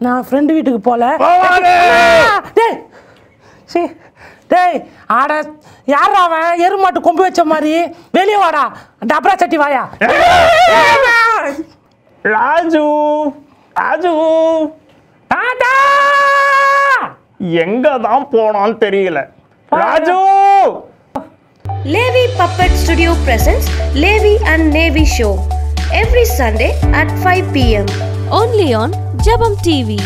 நான் ஃப்ரெண்டு வீட்டுக்கு! அம்மா! டேய்! சீ டேய் ஆட யார் அவன்? எருமாட்டு கொம்பு வச்ச மாதிரி. வெளியே வாடா. டபரா சட்டி வாயா. ராஜு ராஜு. டாடா! எங்க தான் போனான்னு தெரியல Raju! Levi Puppet Studio presents Levi and Navy Show every Sunday at 5 pm. Only on Jabam TV.